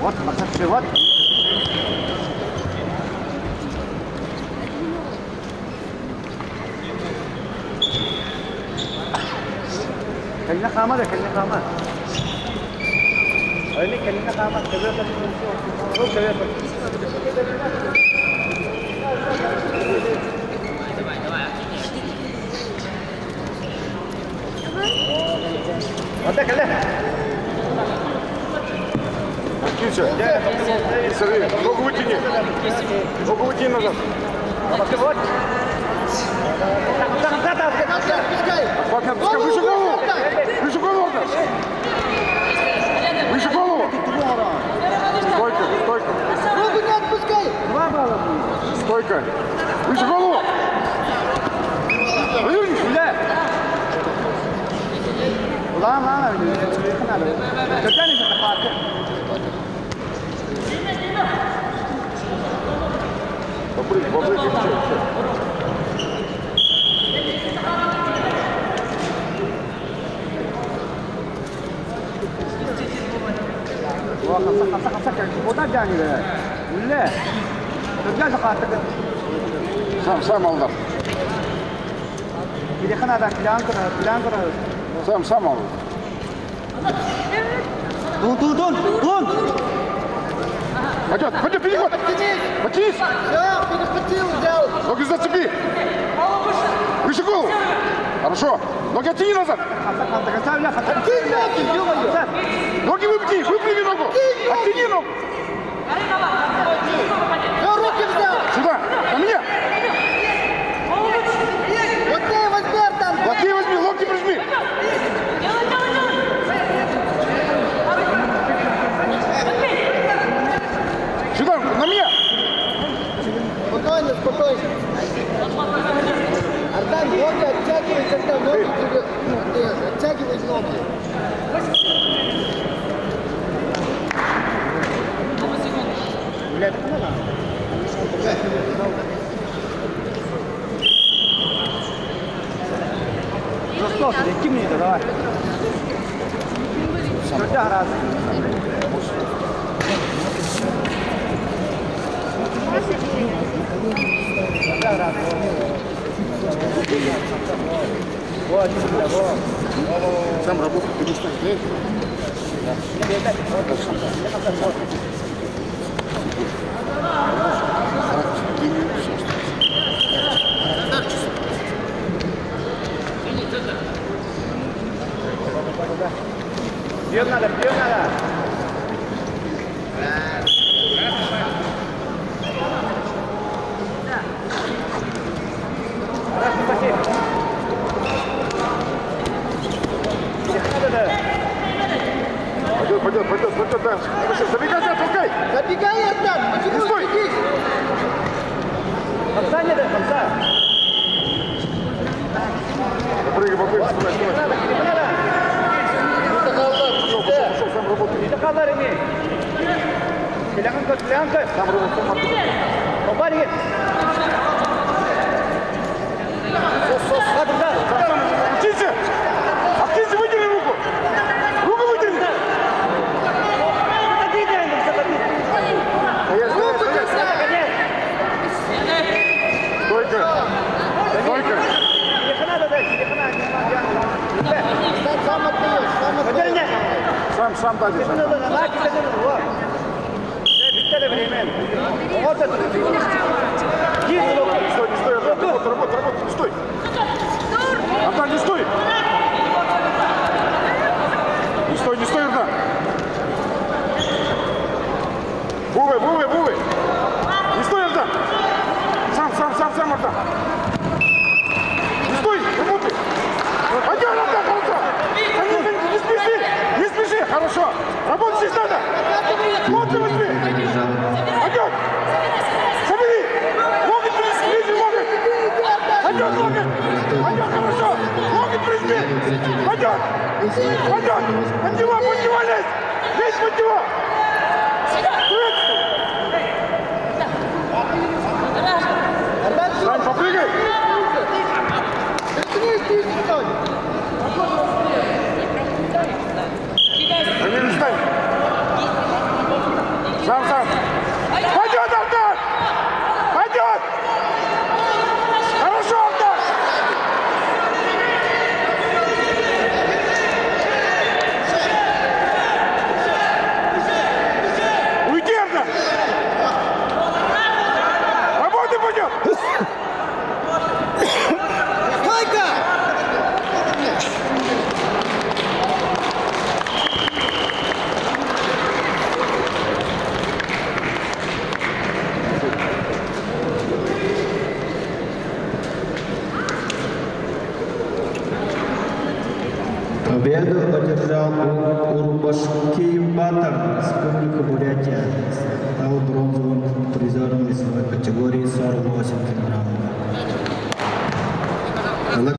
Вот, пошедший, вот. Kendine kalma da kendine kalma. Öyle kendine kalma. Seviyor tabii. Çok seviyor tabii. Сергей, ногу вытяни. Ногу вытяни назад. Открывать? Назад, назад, назад. Отпускай. Отпускай. Выше голову. Выше голову. Выше голову. Стойка, стойка. Ногу не отпускай. Два балла. Стойка. Выше голову. Вывернись. Бля. Ulan lan öyle. Kötü anne zaten farkı. Buraya, buraya geçecek. Wah, kasak, kasak, kasak yang kota jangan ni dah. Le. Sam, sam aldım. Bir yakın adam plan kırıyor, plan kırıyor. Sam, sam aldım. Dur, dur, dur, dur. Пойдет, пойдет, переход! Подтянись! Все, перехватил, взял! Ноги зацепи! Выше голову! Хорошо! Ноги оттяни назад! Ноги выпни! Выпни ногу! Оттяни ногу! Спокойно. Артан, ноги оттягивай, когда ноги тебе... Ну, ты оттягивай ноги. Ну что ты, иди мне давай. Сюда раз. Сюда раз. Вот, сюда, вот. Сам ты не станешь. Бьем надо, бьем надо. Раз, спасибо. Надо, да. Пойдет, пойдет, пойдет, пойдет, да. Хорошо, забегай, да, толкай. Забегай, Артан! Почему Стой! сидишь? Хамса не да, хамса. Попрыгай, попрыгай, снимай, снимай. Надо, не надо. Пошел, пошел, пошел, сам работай. Не такалар ими. Килянка, килянка. Сам работай, сам работай. Обари. Сам отдаешь, сам отдаешь. Сам, сам дай, сам. Стой, не стой, работай, работай, работай, не стой! Антон, не стой! Не стой, не стой, Антон! Бувай, бувай, бувай! Не стой, Антон! Сам, сам, сам, сам, Антон! Ajan Logan! Ajan come show! Logan please me! Ajan! Ajan! Manjiwa, Manjiwa less! Less Manjiwa! Sit down! Урбашкиев Батар, Республика Бурятия. Стал бронзовым призером весовой категории 48 килограммов.